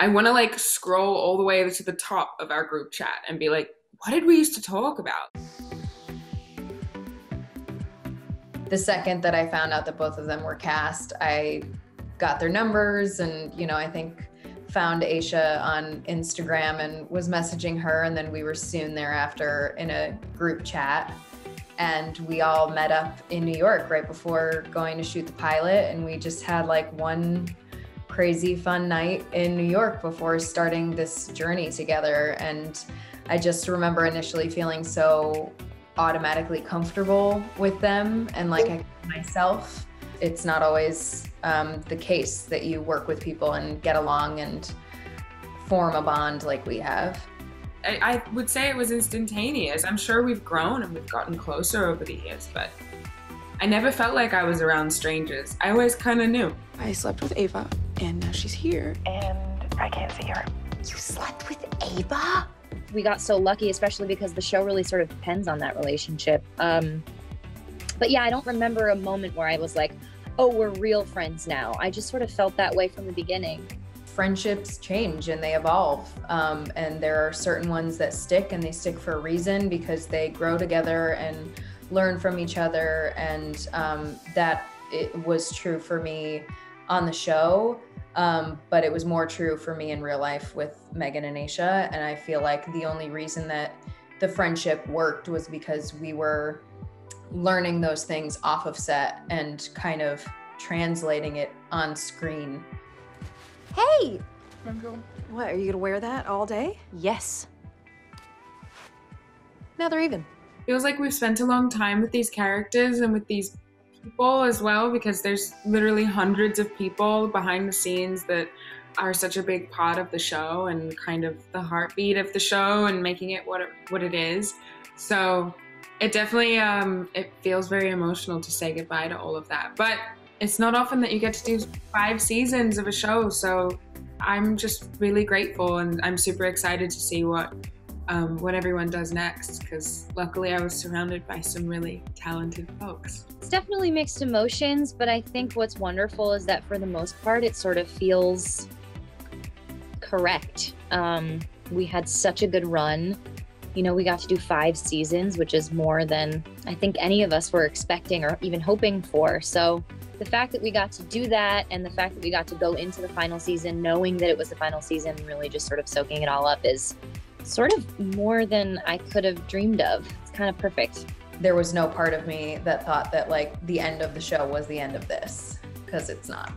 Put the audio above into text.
I want to like scroll all the way to the top of our group chat and be like, what did we used to talk about? The second that I found out that both of them were cast, I got their numbers and, you know, I think found Aisha on Instagram and was messaging her. And then we were soon thereafter in a group chat. And we all met up in New York right before going to shoot the pilot. And we just had like one crazy fun night in New York before starting this journey together. And I just remember initially feeling so automatically comfortable with them and like I, myself. It's not always um, the case that you work with people and get along and form a bond like we have. I, I would say it was instantaneous. I'm sure we've grown and we've gotten closer over the years, but I never felt like I was around strangers. I always kind of knew. I slept with Ava, and now she's here. And I can't see her. You slept with Ava? We got so lucky, especially because the show really sort of depends on that relationship. Um, but yeah, I don't remember a moment where I was like, oh, we're real friends now. I just sort of felt that way from the beginning. Friendships change and they evolve. Um, and there are certain ones that stick and they stick for a reason because they grow together and learn from each other. And um, that it was true for me on the show. Um, but it was more true for me in real life with Meghann and Aisha. And I feel like the only reason that the friendship worked was because we were learning those things off of set and kind of translating it on screen. Hey! What, are you gonna wear that all day? Yes. Now they're even. It feels like we've spent a long time with these characters and with these people as well because there's literally hundreds of people behind the scenes that are such a big part of the show and kind of the heartbeat of the show and making it what it, what it is. So it definitely um, it feels very emotional to say goodbye to all of that. But it's not often that you get to do five seasons of a show, so I'm just really grateful and I'm super excited to see what um, what everyone does next because luckily I was surrounded by some really talented folks. It's definitely mixed emotions, but I think what's wonderful is that for the most part, it sort of feels correct. Um, we had such a good run. You know, we got to do five seasons, which is more than I think any of us were expecting or even hoping for. So the fact that we got to do that and the fact that we got to go into the final season knowing that it was the final season, really just sort of soaking it all up is sort of more than I could have dreamed of. It's kind of perfect. There was no part of me that thought that like the end of the show was the end of this because it's not.